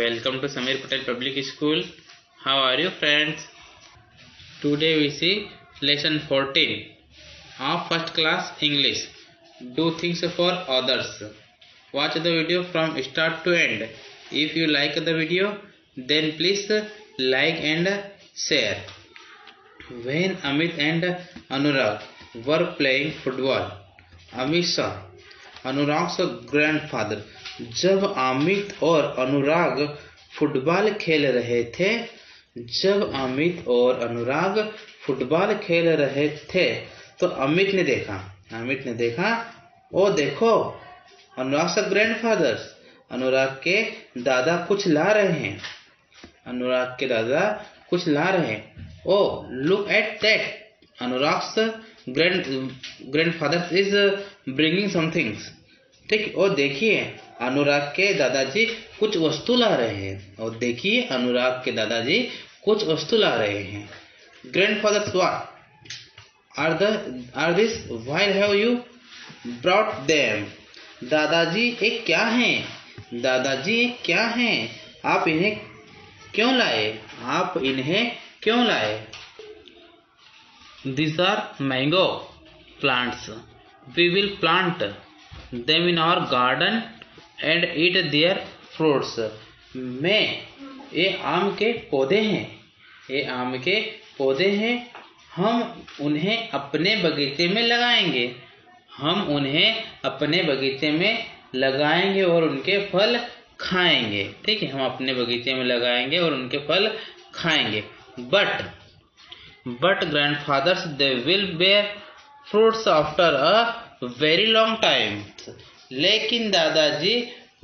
Welcome to Samir Patel Public School. How are you friends? Today we see lesson 14 of first class English. Do things for others. Watch the video from start to end. If you like the video, then please like and share. When Amit and Anurag were playing football, Amit saw Anurag's grandfather. जब अमित और अनुराग football खेल रहे थे, जब अमित और अनुराग football खेल रहे थे तो अमित ने देखा, अमित ने देखा, ओ देखो, अनुराग सा ग्रैंडफादर्स अनुराग के दादा कुछ ला रहे हैं। अनुराग के दादा कुछ ला रहे हैं। ओ look at that Anurag's grand grandfather is bringing somethings ठीक, और देखिए, अनुराग के दादाजी कुछ वस्तु ला रहे हैं। और देखिए, अनुराग के दादाजी कुछ वस्तु ला रहे हैं। Grandfather are the are this why have you brought them दादाजी एक क्या हैं? दादाजी एक क्या हैं? आप इन्हें क्यों लाए? आप इन्हें क्यों लाए? This are mango plants we will plant them in our garden and eat their fruits में, ये आम के पौधे हैं। ये आम के पौधे हैं। हम उन्हें अपने बगीचे में लगाएँगे। हम उन्हें अपने बगीचे में लगाएँगे और उनके फल खाएँगे। ठीक है, हम अपने बगीचे में लगाएँगे और उनके फल खाएँगे। But but grandfathers they will bear fruits after a very long time लेकिन दादाजी,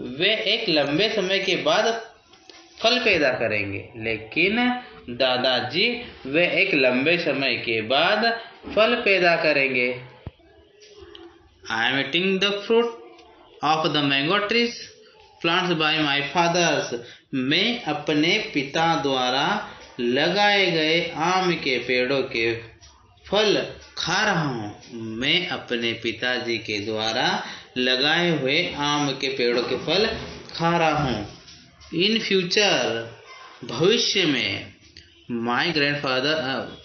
वे एक लंबे समय के बाद फल पैदा करेंगे। लेकिन दादाजी, वे एक लंबे समय के बाद फल पैदा करेंगे। I am eating the fruit of the mango trees plants by my fathers मैं अपने पिता द्वारा लगाए गए आम के पेड़ों के फल खा रहा हूँ। मैं अपने पिताजी के द्वारा लगाए हुए आम के पेड़ों के फल खा रहा हूँ। इन फ्यूचर भविष्य में my grandfather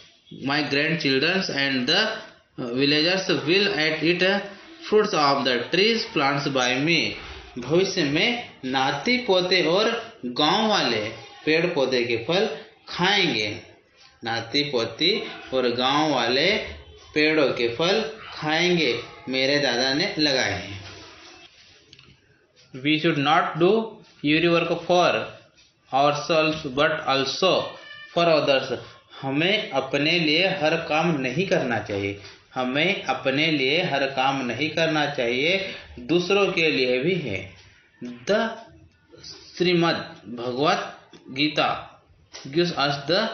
my grandchildrens and the villagers will ate it fruits of the trees plants by me भविष्य में नाती पोते और गाँव वाले पेड़ पौधे के फल खाएँगे। नाती पोती और गाँव वाले पेड़ों के फल खाएँगे, मेरे दादा ने लगाए हैं। We should not do your work for our self but also for others हमें अपने लिए हर काम नहीं करना चाहिए। हमें अपने लिए हर काम नहीं करना चाहिए। दूसरों के लिए भी है। The Shrimad Bhagavad Gita gives us the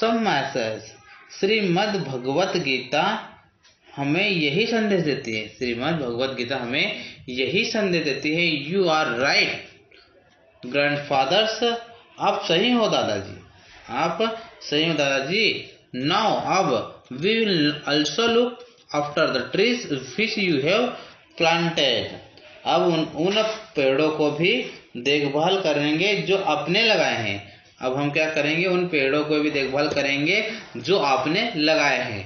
some message. Shrimad Bhagavad Gita हमें यही संदेश देती है। श्रीमद भगवत गीता हमें यही संदेश देती है। यू आर राइट ग्रैंडफादर्स आप सही हो दादाजी। आप सही हो दादाजी। नाउ अब we will also look after the trees which you have planted अब उन उन पेड़ों को भी देखभाल करेंगे जो अपने लगाए हैं। अब हम क्या करेंगे? उन पेड़ों को भी देखभाल करेंगे जो आपने लगाए हैं।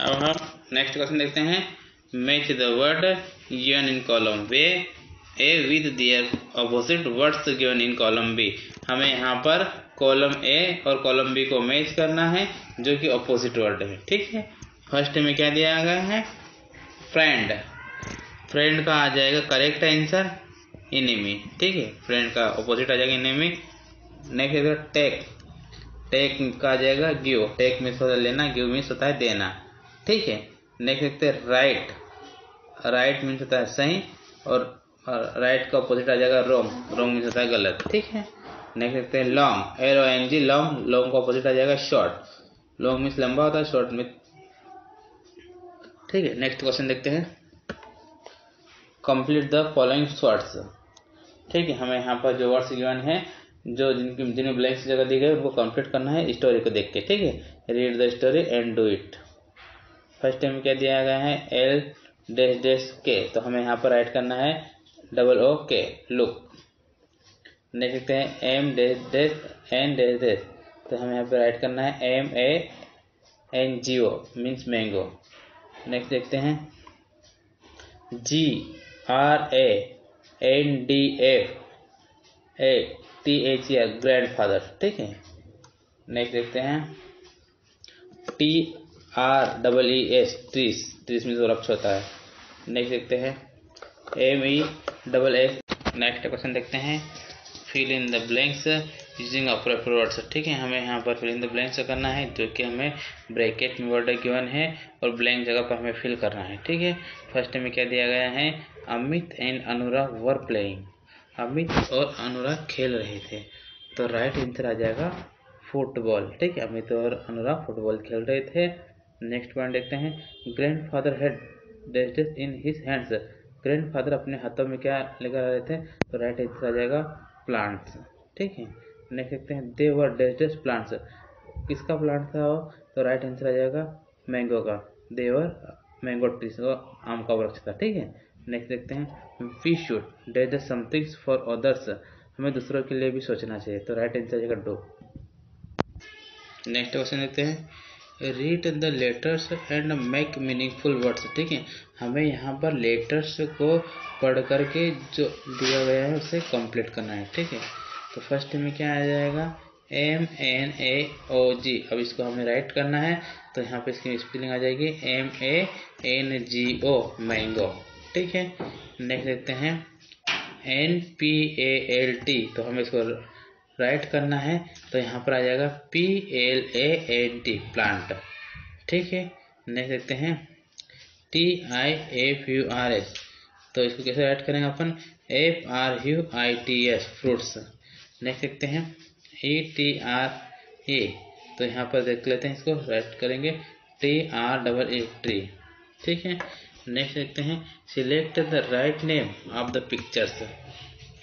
अब हम नेक्स्ट क्वेश्चन देखते हैं। Match the word given in column way A with their opposite words given in column B हमें यहाँ पर कॉलम ए और कॉलम बी को मैच करना है, जो कि अपोजिट वर्ड है। ठीक है? फ़र्स्ट में क्या दिया गया है? फ्रेंड फ्रेंड का आ जाएगा करेक्ट आंसर इनिमी ठीक है? फ्रेंड का अपोजिट आ जाएगा इनिमी नेक्स्ट है टेक टेक का जाएगा गिव टेक मीन्स होता है लेना गिव मीन्स होता है देना. ठीक है? नेक्स्ट देखते हैं राइट राइट मीन्स होता है सही और राइट का अपोजिट आ जाएगा रोंग रोंग मीन्स होता है गलत. ठीक है? नेक्स्ट देखते हैं long L O N G long long का अपोजिट आ जाएगा शॉर्ट लॉन्ग मीन्स लंबा होता है शॉर्ट मीन्स ठीक है? नेक्स्ट क्वेश्चन देखते हैं. कंप्लीट द फॉलोइंग वर्ड्स ठीक है? हमें यहाँ पर जो वर्ड्स गिवन है जो जिनकी, जिन्हें ब्लैंक्स जगह दी गई, उनको कंप्लीट करना है स्टोरी को देख के, ठीक है? Read the story and do it first time क्या दिया गया है? एल डैश डैश के तो हमें यहाँ पर राइट करना है डबल ओ के लुक नेक्स्ट देखते हैं M days days N days days तो हमें यहाँ पर राइट करना है M A N G O means mango next देखते हैं. G R A N D F A T H E grandfather ठीक है? नेक्स्ट देखते हैं। T R double E S trees trees means वृक्ष होता है। नेक्स्ट देखते हैं। M E double S next question देखते हैं। Fill in the blanks using appropriate words ठीक है? हमें यहाँ पर फिल इन द ब्लैंक्स करना है, जो कि हमें ब्रैकेट में वर्ड गिवन है और ब्लैंक जगह पर हमें फिल करना है। ठीक है? फ़र्स्ट में क्या दिया गया है? Amit and Anurag were playing Amit और अनुराग खेल रहे थे। तो राइट आंसर आ जाएगा फुटबॉल ठीक है, अमित और अनुराग फुटबॉल खेल रहे थे। नेक्स्ट पॉइंट देखते हैं। Grandfather had in his hands grandfather अपने हाथों में क्या लेकर रहे थे? तो राइट आंसर आ जाएगा प्लांट्स ठीक है नेक्स्ट देखते हैं। दे वर डेस्टेड प्लांट्स किसका प्लांट था वो? तो राइट आंसर आ जाएगा मैंगो का। देवर मैंगो ट्री आम का वृक्ष था। ठीक है नेक्स्ट देखते हैं। We should do the somethings for others हमें दूसरों के लिए भी सोचना चाहिए। तो राइट आंसर आ जाएगा डो नेक्स्ट क्वेश्चन देखते हैं। Read the letters and make meaningful words ठीक है? हमें यहाँ पर लेटर्स को पढ़ करके जो दिया गया है, उसे कंप्लीट करना है। ठीक है? तो फ़र्स्ट में क्या आ जाएगा? एम एन ए ओ जी अब इसको हमें राइट करना है। तो यहाँ पे इसकी स्पेलिंग आ जाएगी M A N G O mango ठीक है नेक्स्ट देखते हैं। N P A L T तो हमें इसको राइट करना है तो यहाँ पर आ जाएगा P L A N T plant ठीक है नेक्स्ट देखते हैं। T I F U R S तो इसको कैसे राइट करेंगे अपन? F R U I T S fruits next देखते हैं ई टी आर ए तो यहाँ पर देख लेते हैं इसको राइट करेंगे T R double A tree ठीक है। नेक्स्ट देखते हैं। Select the right name of the pictures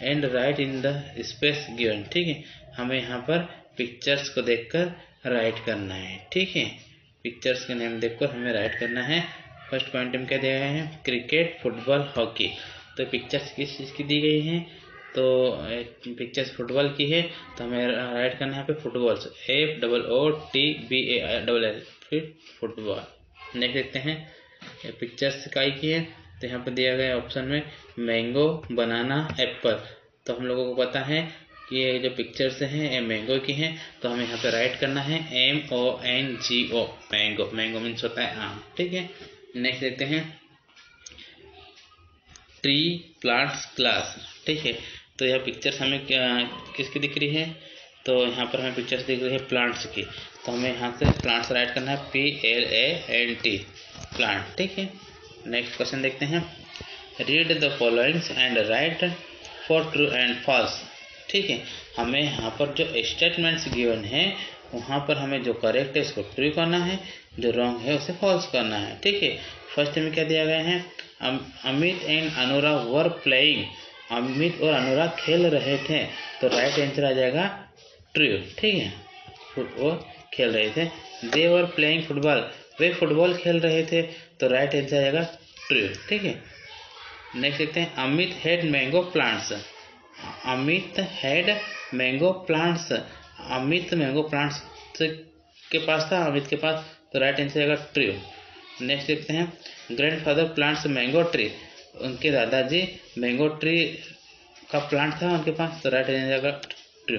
and write in the space given ठीक है? हमें यहाँ पर पिक्चर्स को देखकर राइट करना है, ठीक है? पिक्चर्स के नेम देखकर हमें राइट करना है। फ़र्स्ट पॉइंट हम क्या दिया गया है क्रिकेट फुटबॉल हॉकी तो पिक्चर्स किस चीज़ की दी गई हैं? तो पिक्चर्स फुटबॉल की है तो हमें राइट करना है यहाँ पे football F double O T B A double L फिर फुटबॉल नेक्स्ट देखते हैं ये पिक्चर्स काई की है तो यहाँ पर दिया गया ऑप्शन में मैंगो बनाना एप्पल तो हम लोगों को पता है कि ये जो पिक्चर्स हैं, ये मैंगो की हैं तो हमें यहाँ पे राइट करना है M O N G O mango mango means होता है आम, ठीक है? नेक्स्ट देखते हैं। ट्री प्लांट्स क्लास ठीक है? तो यह पिक्चर्स हमें किसकी दिख रही है? तो यहाँ पर हमें पिक्चर्स दिख रही है प्लांट्स की। तो हमें यहाँ से प्लांट्स राइट करना है P L A N T plant ठीक है? नेक्स्ट क्वेश्चन देखते हैं। Read the followings and write for true and false ठीक है? हमें यहाँ पर जो स्टेटमेंट्स गिवन है, वहाँ पर हमें जो करेक्ट है, उसको ट्रू करना है, जो रॉन्ग है, उसे फॉल्स करना है, ठीक है? फ़र्स्ट में क्या दिया गया है? Amit and Anurag were playing Amit और अनुराग खेल रहे थे तो राइट आंसर आ जाएगा ट्रू ठीक है? वो खेल रहे थे। दे वर प्लेइंग फुटबॉल वे फुटबॉल खेल रहे थे तो राइट आंसर आ जाएगा ट्रू ठीक है? नेक्स्ट देखते हैं Amit had mango plants Amit had mango plants Amit mango plants के पास था अमित के पास तो राइट आंसर आएगा ट्रू नेक्स्ट देखते हैं grand father plants mango tree उनके दादाजी मैंगो ट्री का प्लांट था उनके पास तो राइट आंसर आएगा ट्रू